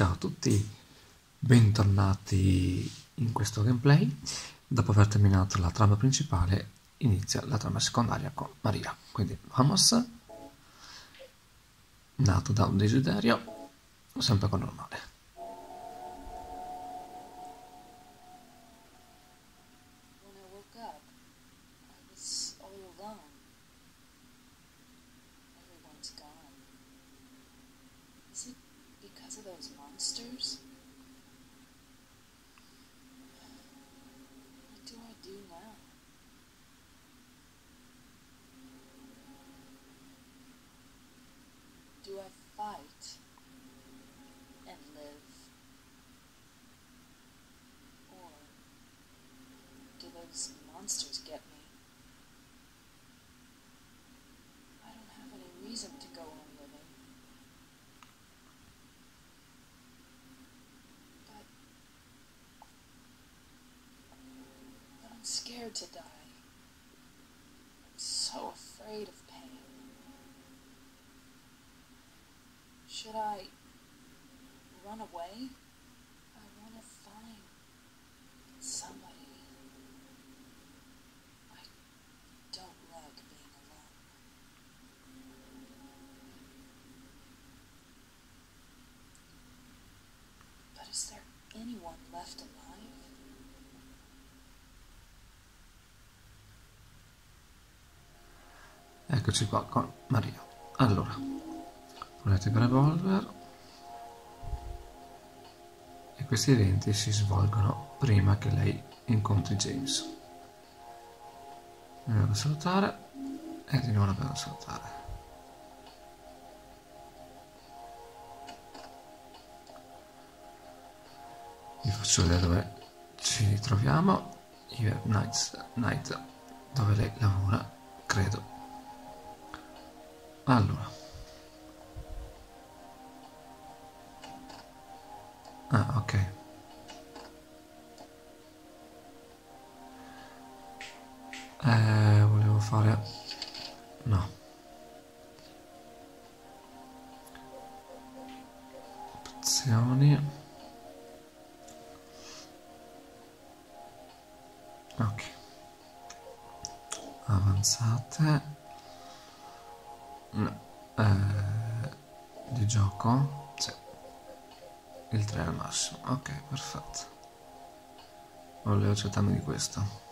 Ciao a tutti, bentornati in questo gameplay. Dopo aver terminato la trama principale, inizia la trama secondaria con Maria. Quindi vamos, nato da un desiderio, sempre con normale. To die. Eccoci qua con Maria. Allora, volete il revolver e questi eventi si svolgono prima che lei incontri James. Mi devo salutare e di nuovo devo salutare. Vi faccio vedere dove ci troviamo. Night, dove lei lavora, credo. Allora. Ah, ok. Eh, volevo fare... No. Opzioni. Ok. Avanzate. No. Eh, di gioco? Sì. Il 3 al massimo. Ok, perfetto. Volevo accertarmi di questo.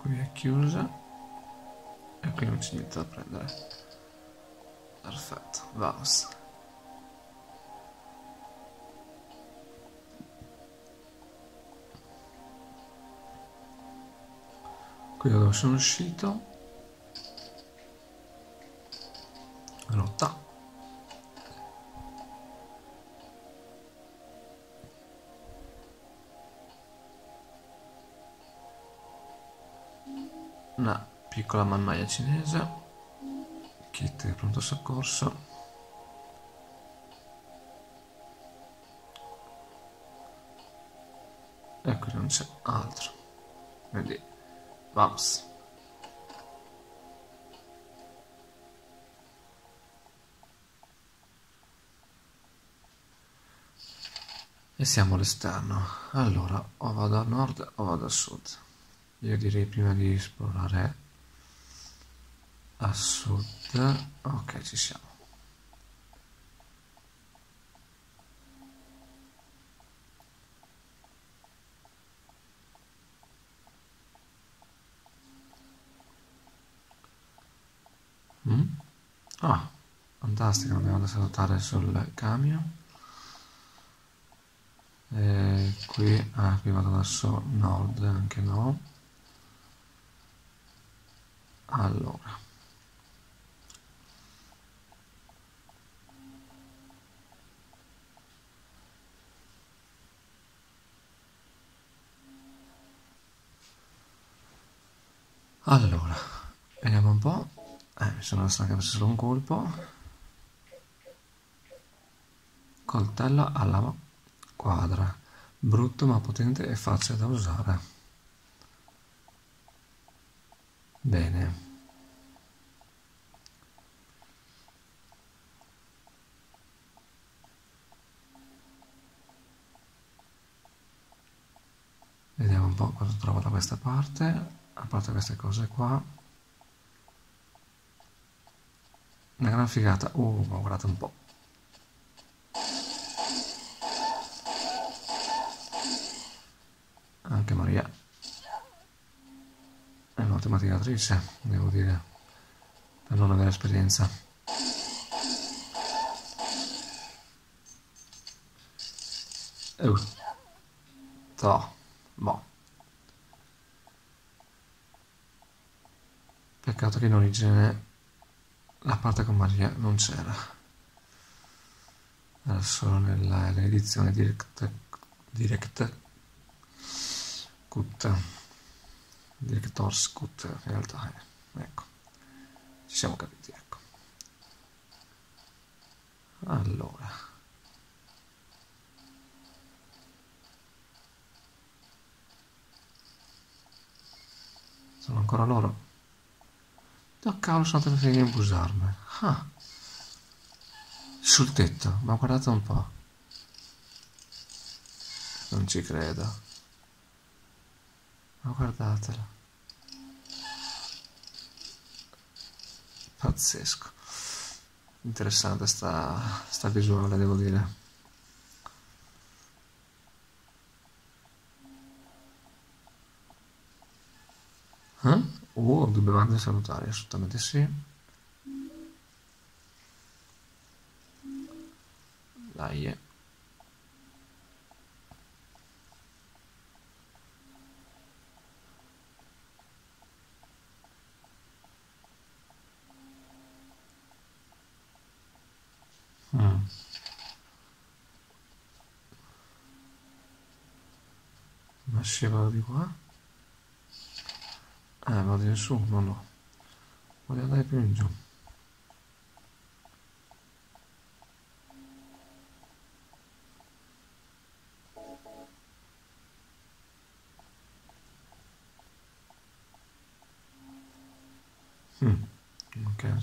Qui è chiusa. E qui non c'è niente da prendere. Perfetto, vamos. Qui dove sono uscito. Rotta. Una piccola mannaia cinese. Kit di pronto soccorso. E qui non c'è altro. Quindi, vamos. E siamo all'esterno. Allora, o vado a nord o vado a sud. Io direi prima di esplorare a sud. Ok, ci siamo. Mm? Ah, fantastico, andiamo da salutare sul camion. E qui, ah, qui vado verso nord, anche no. Allora. Allora, vediamo un po'. Eh, mi sono stancato solo un colpo. Coltello alla quadra. brutto ma potente e facile da usare. Bene. Vediamo un po' cosa trovo da questa parte, a parte queste cose qua. Una gran figata. Uh, ma guardate un po'. Anche Maria è un'ottima tiratrice, devo dire, per non avere esperienza. Uh. Toh. Boh. Peccato che in origine la parte con Maria non c'era. Era solo nell'edizione direct, direct cut, director's cut in realtà. Eh. Ecco, ci siamo capiti, ecco. Allora. Sono ancora loro. Oh cavolo, sono andati a imbusarmi. Ah. Sul tetto, ma guardate un po'. Non ci credo. Ma guardatela. Pazzesco. Interessante sta, sta visuale, devo dire. Oh, due bevande salutari, assolutamente sì. Dai. Eh. Mm. Scivolo di qua? Eh, vado in su, no, no. Voglio andare più in giù. Mm. Ok, non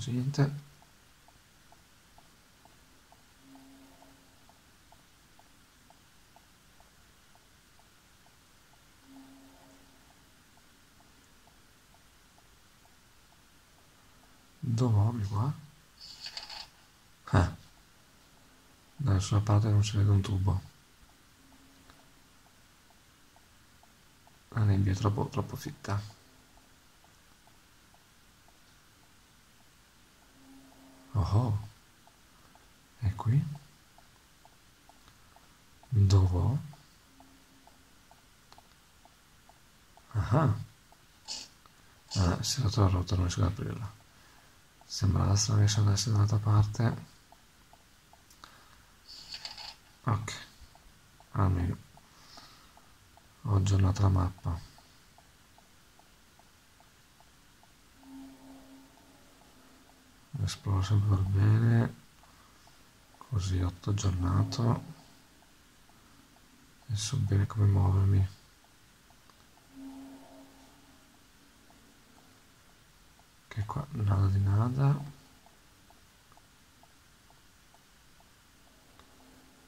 niente. Dove qua? Eh. Da nessuna parte non si vede un tubo. La nebbia è troppo, troppo fitta. Oh, E qui? Dove? Ah. Ah, si è rotto, non riesco ad aprirla. Sembra la strada riesce ad essere dall'altra parte. Ok. Almeno. Ho aggiornato la mappa. Esploro sempre per bene. Così ho aggiornato. E so bene come muovermi. Che qua nada di nada.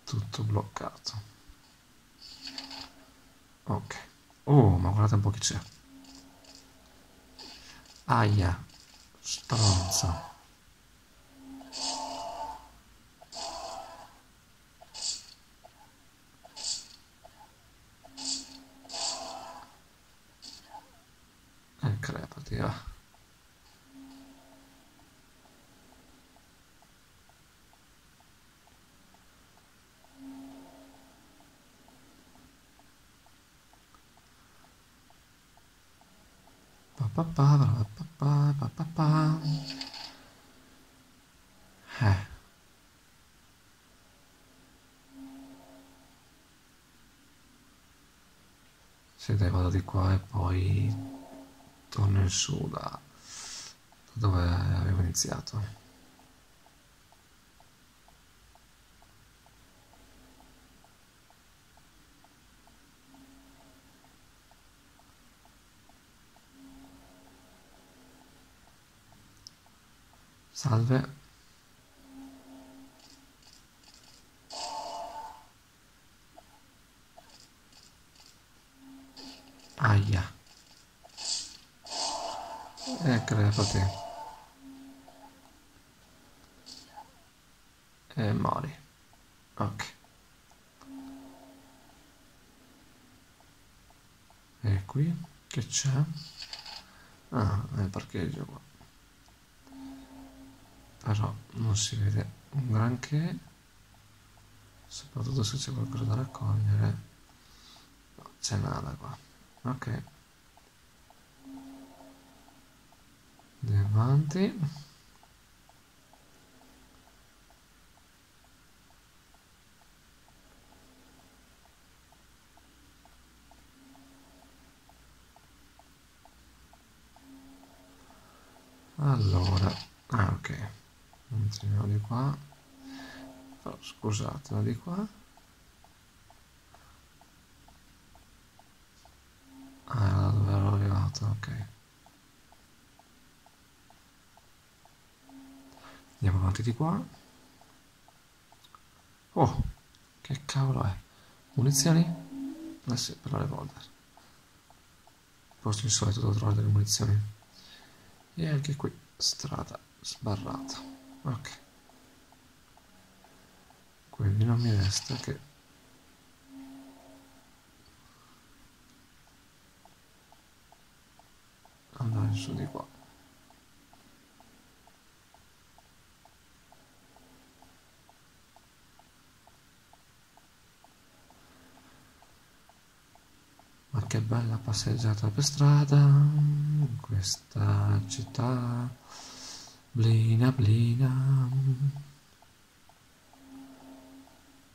Tutto bloccato. Ok. Oh ma guardate un po' chi c'è. Aia stronza di qua e poi torno in su da, dove avevo iniziato. Salve. Che c'è? Ah, è il parcheggio qua. Però non si vede un granché. Soprattutto se c'è qualcosa da raccogliere. No, c'è nada qua. Ok. Andiamo avanti. Allora, ah ok, entriamo di qua, oh, scusate, di qua. Ah, dove ero arrivato, ok. Andiamo avanti di qua. Oh, che cavolo è? Munizioni? Eh sì, per la revolver. Posto insolito devo trovare delle munizioni. E anche qui strada sbarrata. Ok. Quindi non mi resta che andare su di qua. Ma che bella passeggiata per strada in questa città. Blina blina.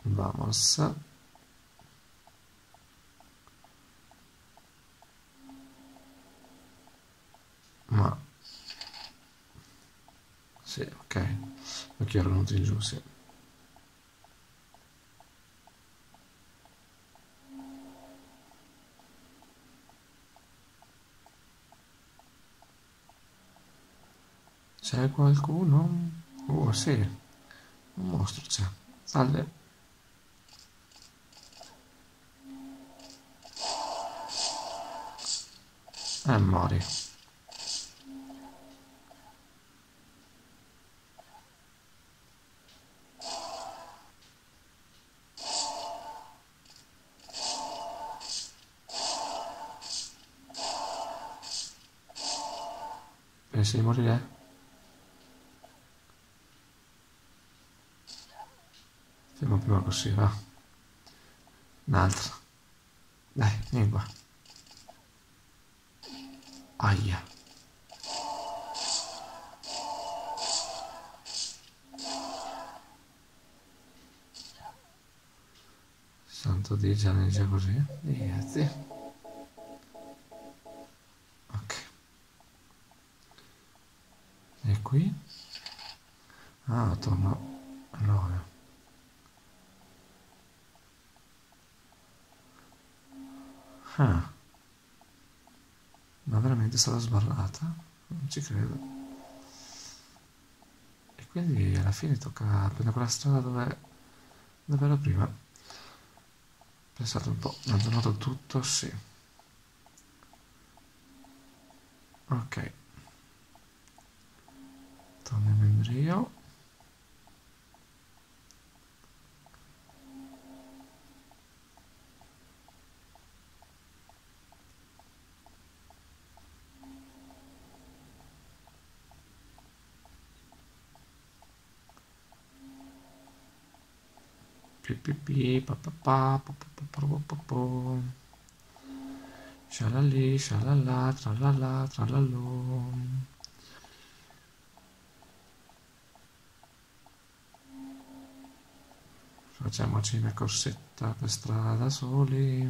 Vamos. Ma sì, ok. Venuto in giù, sì. C'è qualcuno? Oh, sì. Un mostro c'è. Salve. E mori. Pensi di morire? Prima così, va. Un altro. Dai, vieni qua. Aia. Santo Dio, già legge così. Ragazzi. Ok. E qui? Ah, torno a 9. Ah. Ma veramente è stata sbarrata? Non ci credo. E quindi alla fine tocca prendere quella strada dove, dove era prima. Pensate un po', aggiornato tutto, sì. Ok. Torniamo in Rio. Scialalì, scialala, tralala, tralalò. Facciamoci una corsetta per strada soli.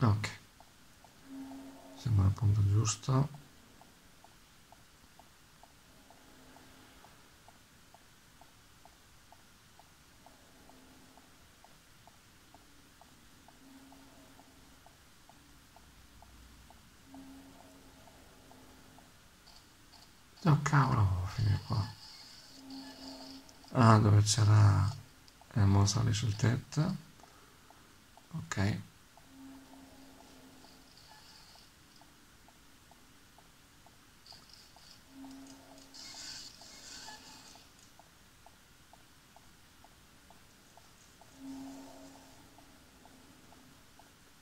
Ok. Sembra il punto giusto. Oh cavolo, finire qua. Ah, dove c'era il mostro lì sul tetto. Ok.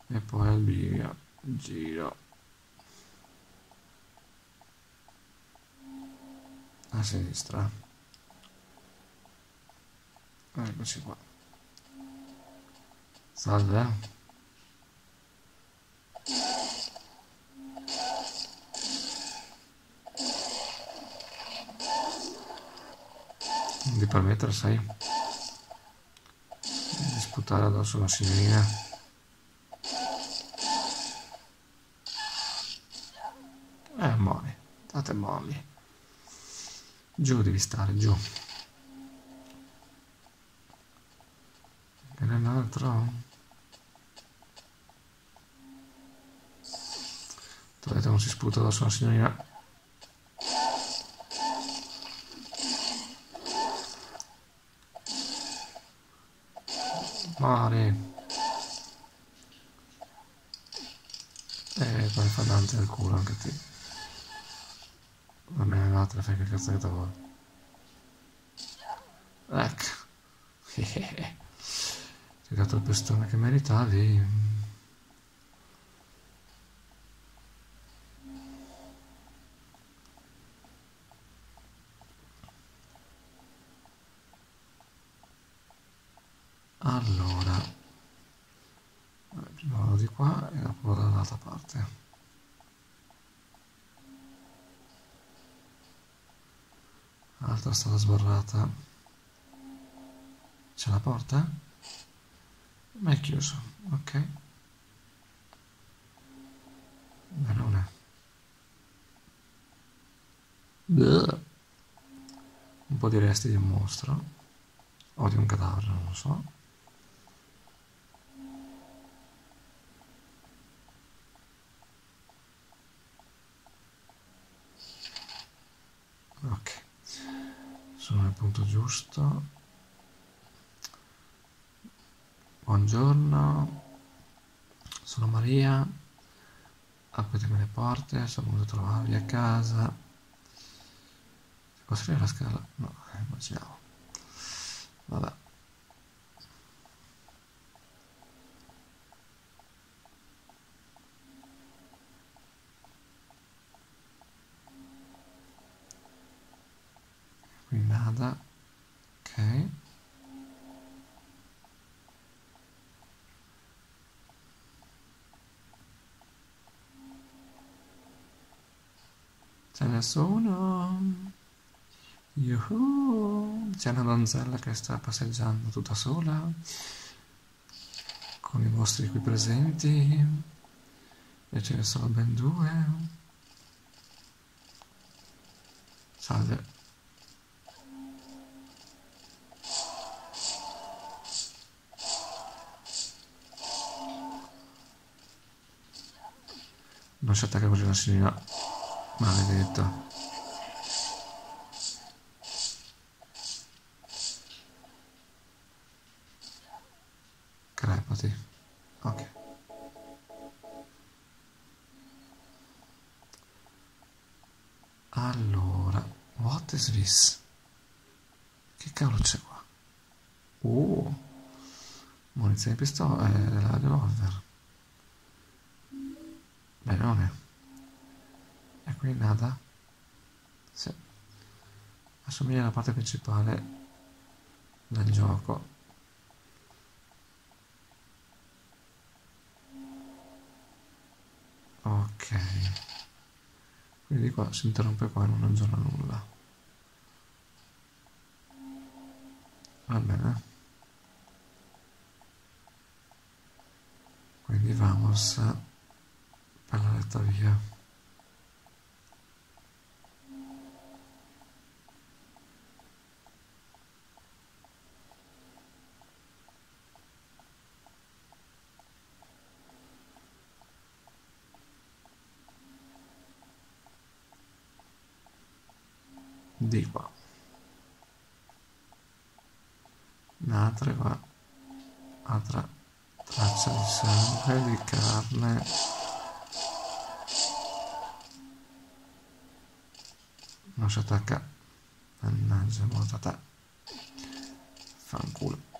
E poi al bivio, giro. A sinistra. Eccoci qua. Salve. Ti permettere, sai, di sputare addosso la signorina. Eh, molli, date molli. Giù devi stare, giù. E nell'altro? Dovete non si sputa addosso la signorina. Mare. Eh, poi fa Dante al culo anche te. Va bene, l'altra fai che cazzo che te vuoi. Ecco. Il pestone che meritavi. Allora, prima vado di qua e dopo vado dall'altra parte. Altra strada sbarrata. C'è la porta? Ma è chiuso, ok. Benone. Bleh. Un po' di resti di un mostro. O di un cadavere, non lo so. Ok, sono nel punto giusto. Buongiorno, sono Maria, apritemi le porte, sono venuto a trovarvi a casa. Posso finire la scala? No, eh, immaginavo. Vabbè. Qui nada. Ok. Ce ne sono. Yuhu. C'è una donzella che sta passeggiando tutta sola con i vostri qui presenti e ce ne sono ben due. Salve. Non si attacca così la signorina. Maledetto. Crepati. Ok. Allora, what is this? Che cavolo c'è qua? Oh, munizione di pistola, eh, la revolver. Benone. E qui nada? Sì. Assomiglia alla parte principale del gioco. Ok. Quindi qua si interrompe qua e non aggiorna nulla. Va bene. Quindi vamos per la retta via. Di qua. Un'altra qua. Altra traccia di sangue di carne. Non si attacca. Mannaggia morta te. Fanculo.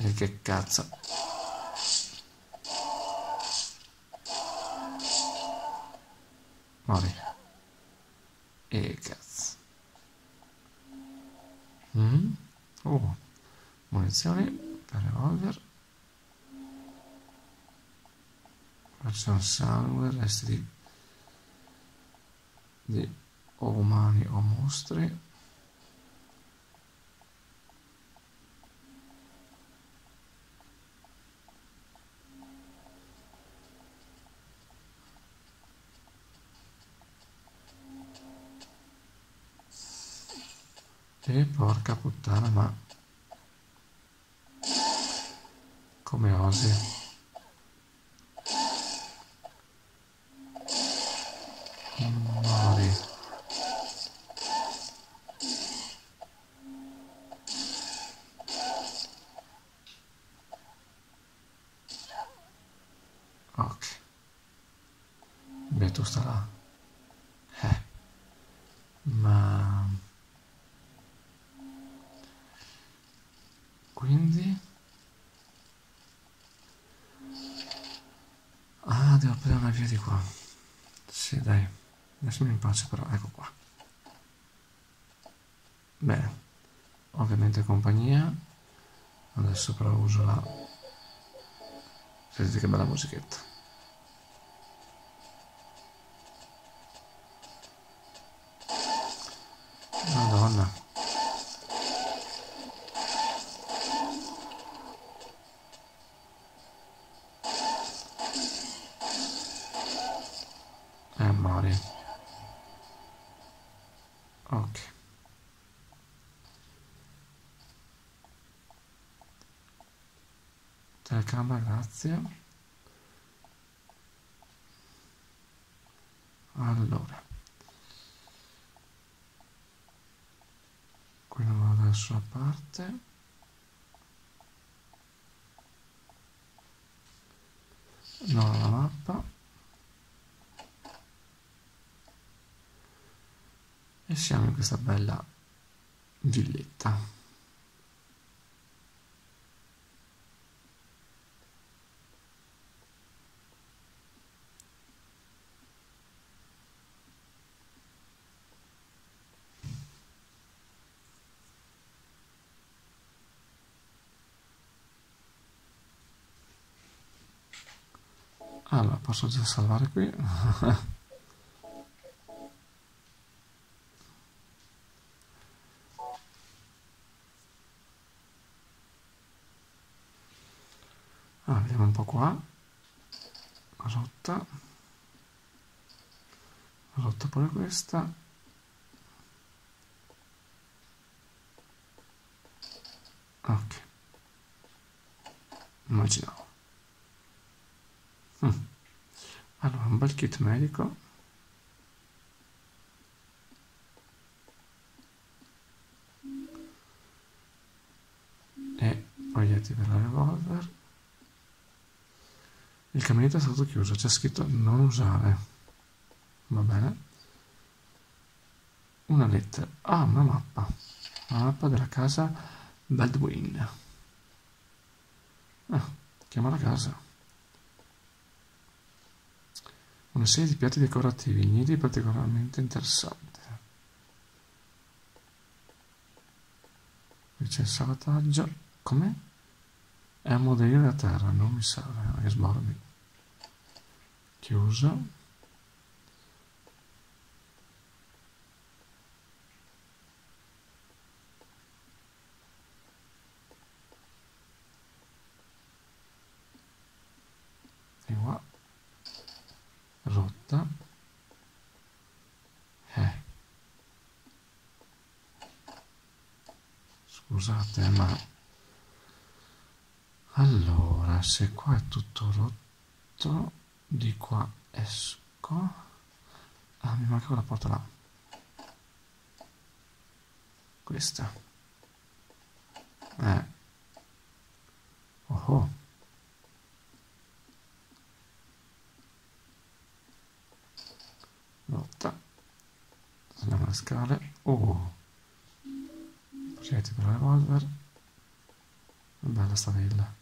E che cazzo Mori. E cazzo. Mm? Oh, munizioni per revolver. Facciamo sangue, resti di, di o umani o mostri. E porca puttana, ma... Come osi? Mori. Ok. Beh, tu sta là. Eh. Ma... Quindi... Ah, devo prendere una via di qua. Sì, dai. Lasciami in pace però, ecco qua. Bene. Ovviamente compagnia. Adesso però uso la... Sentite che bella musichetta. Madonna. Eh, grazie. Allora. Qui non vado da nessuna parte. Non ho la mappa. E siamo in questa bella villetta. Allora, posso già salvare qui? Ah, vediamo un po' qua. Rotta. Rotta pure questa. Ok. Immaginavo. Mm. Allora, un bel kit medico. E proiettili per la revolver. Il caminetto è stato chiuso, c'è scritto non usare. Va bene. Una lettera. Ah, una mappa. Una mappa della casa Baldwin. Ah, chiama la casa. Una serie di piatti decorativi, nidi particolarmente interessanti. Qui c'è il salvataggio. Com'è? È un modellino da terra, non mi serve, che sbormi. Chiuso. E qua. Rotta. Eh. Scusate, ma... se qua è tutto rotto di qua esco. Ah mi manca quella porta là. Questa. Eh. Oh, oh. lotta saliamo le scale. Oh. Progetti per revolver. Bella sta villa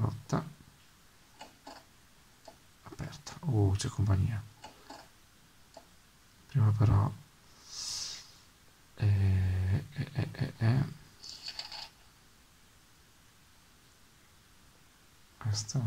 rotta c'è compagnia prima però eh, eh, eh, eh, eh. questa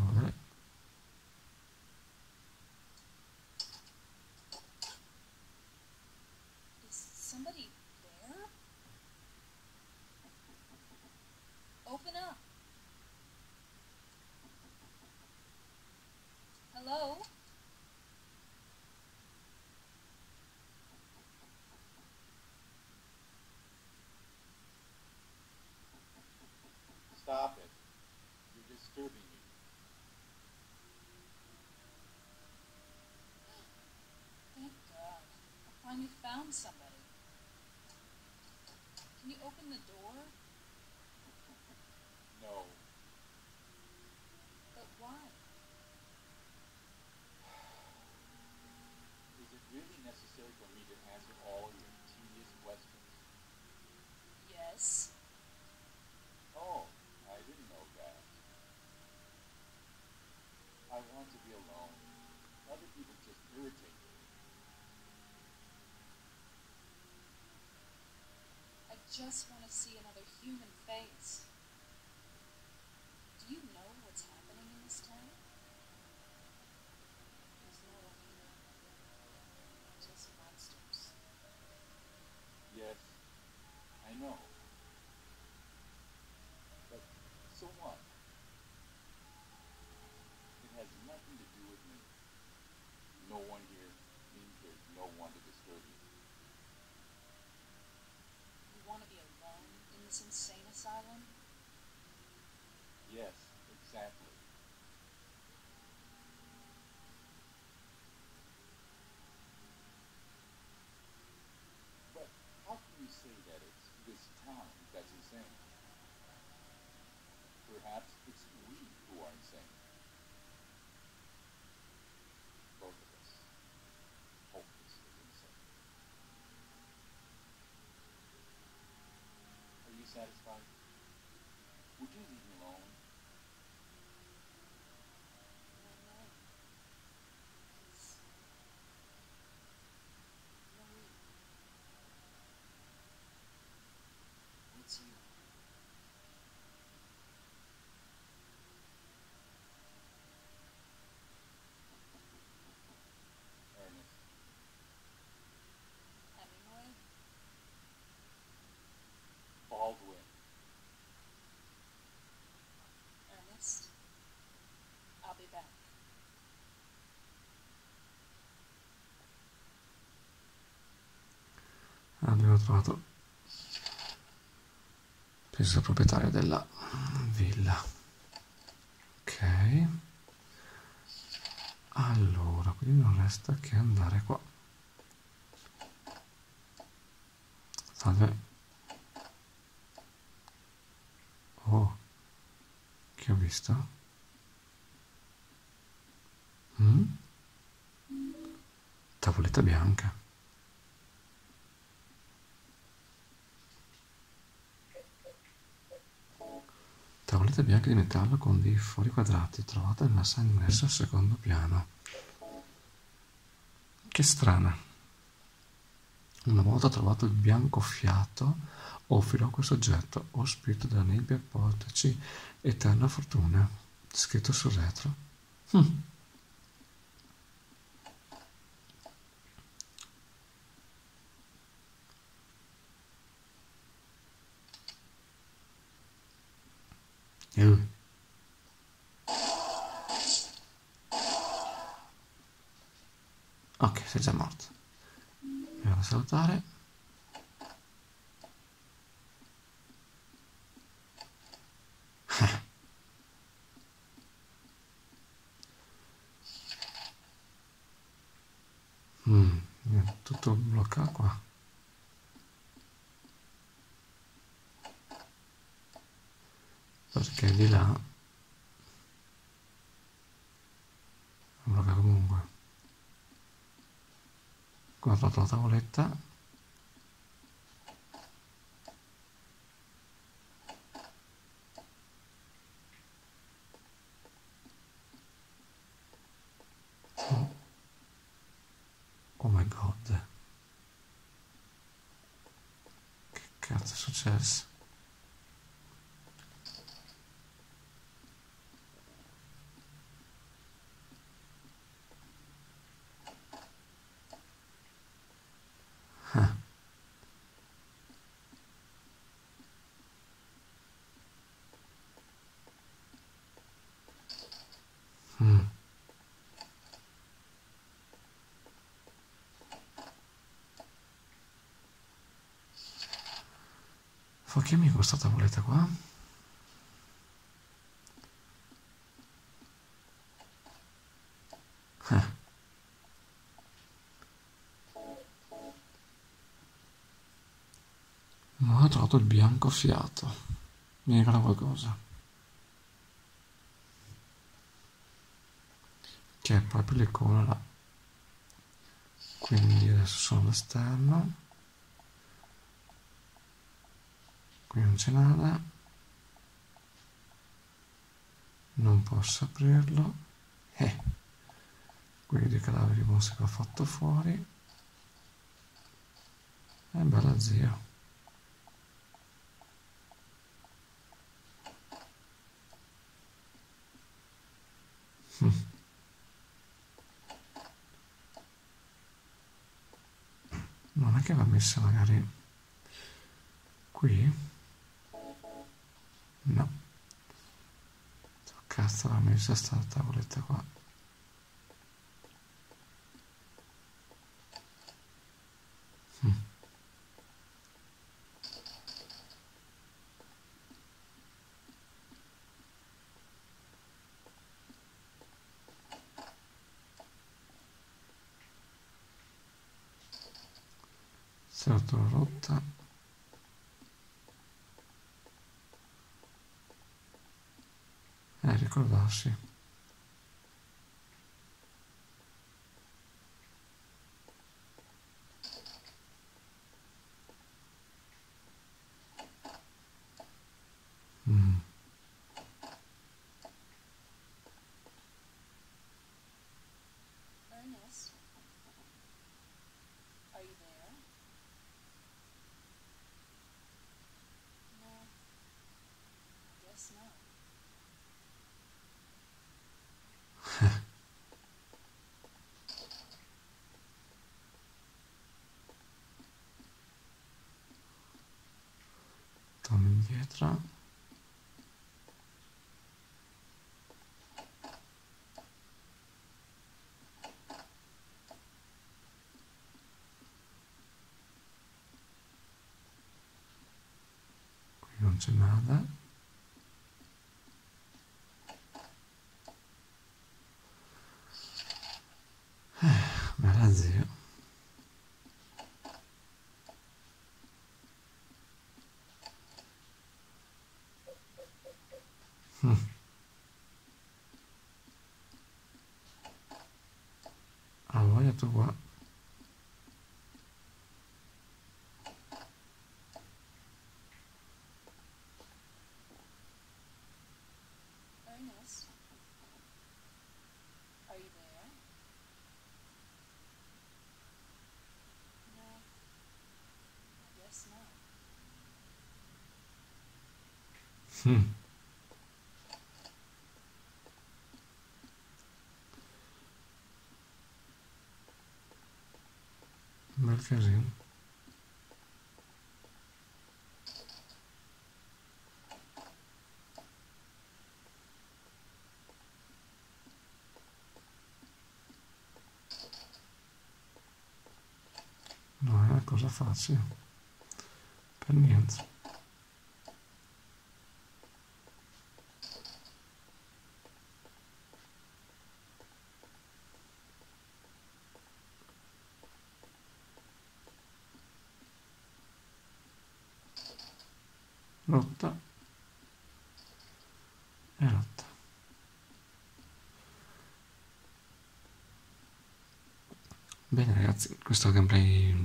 found somebody. Can you open the door? Just want to see another human face. Insane asylum? Yes, exactly. But how can you say that it's this town that's insane? Perhaps it's we who are insane. Abbiamo trovato. Penso il proprietario della villa. Ok. Allora quindi non resta che andare qua. Salve. Oh che ho visto? Mm? tavoletta bianca Tavolette bianche di metallo con dei fori quadrati, trovate nella sala ingresso al secondo piano. Che strana. Una volta trovato il bianco fiato, offrirò questo oggetto, o spirito della nebbia, portaci eterna fortuna. Scritto sul retro. Hm. Uh. Ok, sei già morto. Mi a salutare. Mm, tutto bloccato qua. Di là blocca comunque. Guardato la tavoletta. Oh. Oh my god. Che cazzo è successo? Ah. Mm. Fuochiami questa tavoletta qua. Eh. Non ho trovato il bianco fiato. Mi regala qualcosa. Che è proprio l'icona là. Quindi adesso sono all'esterno. Qui non c'è nada. Non posso aprirlo. Eh. Quindi i cadaveri mossi che ho fatto fuori. È bella zio. Mm. Non è che va messa magari qui? No. Cazzo l'ha messa sta tavoletta qua. Mm. Certo rotta. Eh, Torno indietro. Qui non c'è nada. Eh, bella zio. Mm. Mm. Bel casino. cosa facile. Per niente. rotta e rotta bene ragazzi questo gameplay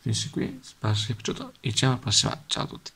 finisce qui spero sia piaciuto e ci vediamo alla prossima. Ciao a tutti